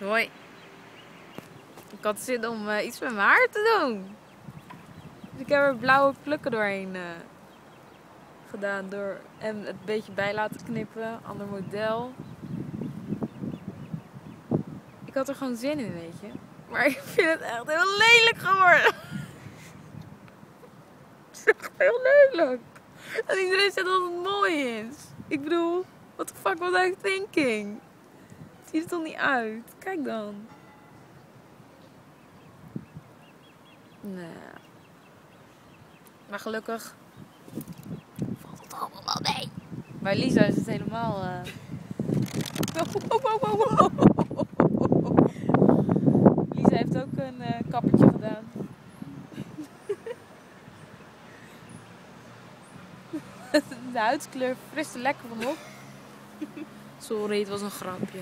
Hoi. Ik had zin om uh, iets met mijn haar te doen. Dus ik heb er blauwe plukken doorheen uh, gedaan. Door, en het een beetje bij laten knippen. Ander model. Ik had er gewoon zin in, weet je. Maar ik vind het echt heel lelijk geworden. het is echt heel lelijk. En iedereen zegt dat het mooi is. Ik bedoel, what the fuck was I thinking? Het ziet er toch niet uit? Kijk dan. Nee. Maar gelukkig valt het allemaal wel mee. Bij Lisa is het helemaal... Uh... Lisa heeft ook een uh, kappertje gedaan. De huidskleur friste lekker vanop. Sorry, het was een grapje.